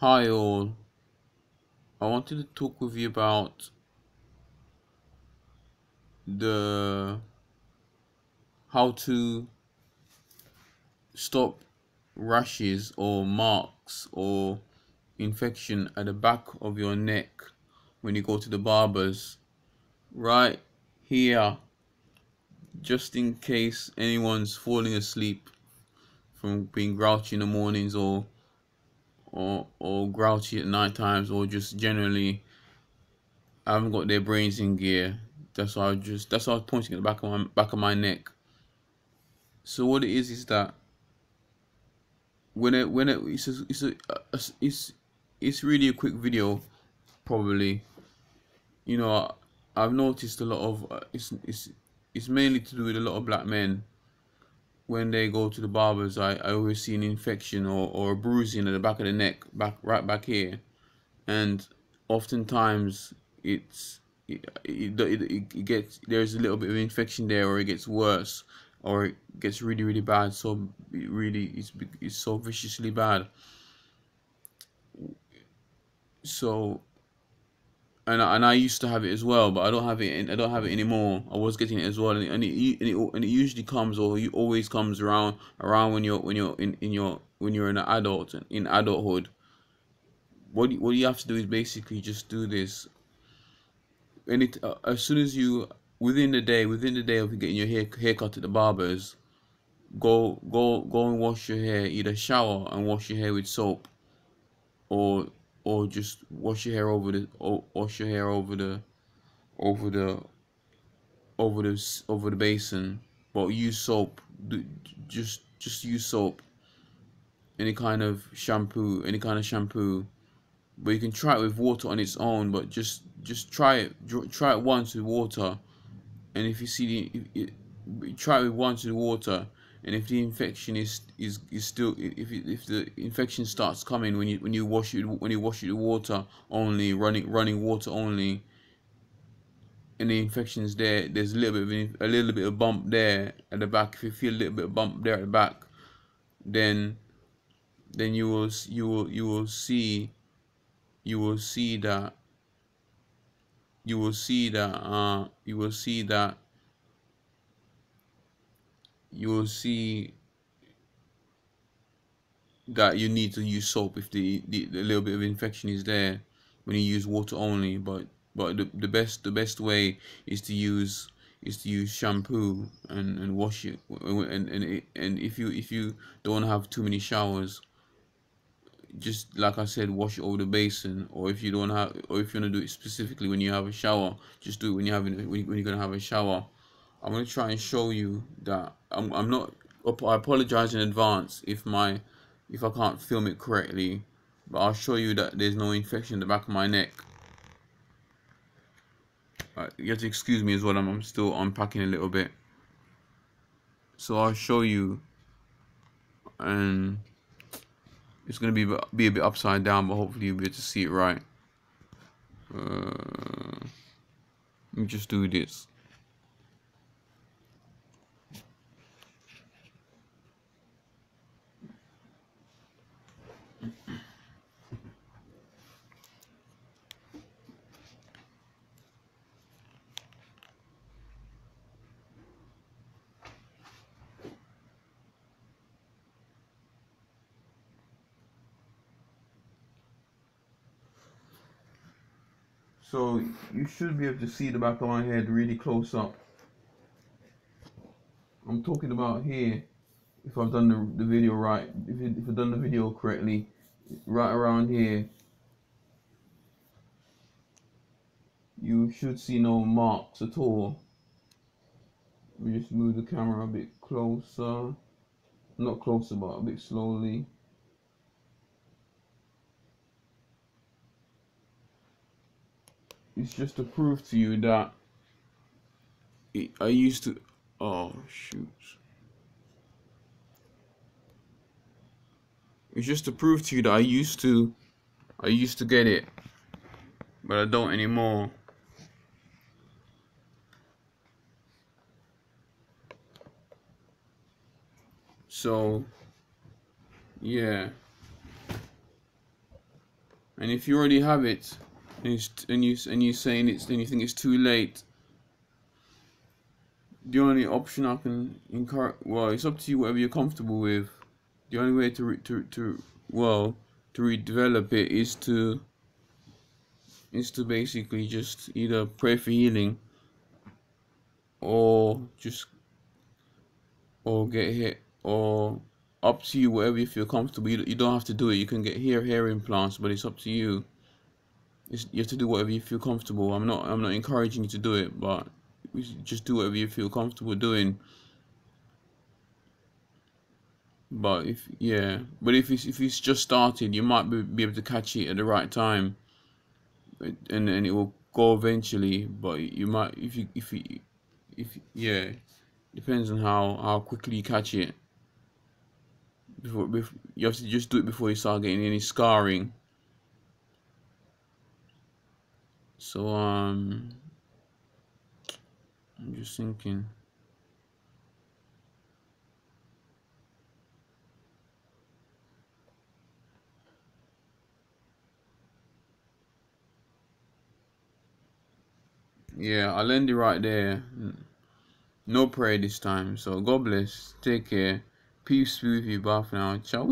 Hi all, I wanted to talk with you about the how to stop rashes or marks or infection at the back of your neck when you go to the barbers. Right here just in case anyone's falling asleep from being grouchy in the mornings or or or grouchy at night times or just generally I haven't got their brains in gear. That's why I just that's why I was pointing at the back of my back of my neck. So what it is is that when it when it it's a, it's a, it's it's really a quick video probably. You know I've noticed a lot of uh, it's it's it's mainly to do with a lot of black men when they go to the barbers, I, I always see an infection or, or a bruising at the back of the neck, back right back here, and oftentimes it's it, it, it, it gets there's a little bit of infection there, or it gets worse, or it gets really really bad. So it really it's it's so viciously bad. So and I, and I used to have it as well, but I don't have it. I don't have it anymore. I was getting it as well, and it, and it, and it, usually comes or always comes around around when you're when you're in, in your when you're an adult in adulthood. What what you have to do is basically just do this. And it uh, as soon as you within the day within the day of getting your hair haircut at the barbers, go go go and wash your hair. Either shower and wash your hair with soap, or or just wash your hair over the or wash your hair over the over the over the over the basin. But use soap. Just just use soap. Any kind of shampoo any kind of shampoo. But you can try it with water on its own but just just try it try it once with water. And if you see the try it once with water and if the infection is is, is still if if the infection starts coming when you when you wash it when you wash it with water only running running water only and the infection is there there's a little bit of a little bit of bump there at the back. If you feel a little bit of bump there at the back then then you will you will you will see you will see that you will see that uh you will see that you will see that you need to use soap if the, the, the little bit of infection is there when you use water only. But but the, the best the best way is to use is to use shampoo and, and wash it. And, and and if you if you don't have too many showers just like I said wash it over the basin. Or if you don't have or if you want to do it specifically when you have a shower just do it when you have when you're gonna have a shower I'm going to try and show you that I'm, I'm not I apologize in advance if my if I can't film it correctly but I'll show you that there's no infection in the back of my neck. Right, you have to excuse me as well I'm, I'm still unpacking a little bit. So I'll show you and it's going to be be a bit upside down but hopefully you'll be able to see it right. Uh, let me just do this So you should be able to see the back of my head really close up. I'm talking about here, if I've done the, the video right, if, it, if I've done the video correctly, right around here, you should see no marks at all. Me just move the camera a bit closer, not closer but a bit slowly. It's just to prove to you that I used to oh shoot. It's just to prove to you that I used to I used to get it but I don't anymore. So yeah. And if you already have it, and you and you and you saying it's and you think it's too late, the only option I can encourage. Well, it's up to you. Whatever you're comfortable with. The only way to to to well to redevelop it is to is to basically just either pray for healing or just or get hit or up to you whatever you feel comfortable you, you don't have to do it you can get hair hair implants but it's up to you you have to do whatever you feel comfortable. I'm not i'm not encouraging you to do it but just do whatever you feel comfortable doing. But if yeah but if it's if it's just started you might be, be able to catch it at the right time. And and it will go eventually but you might if you if you if yeah depends on how how quickly you catch it. Before, before you have to just do it before you start getting any scarring so um i'm just thinking. Yeah i'll end it right there. No prayer this time so god bless. Take care. Peace be with you bye for now ciao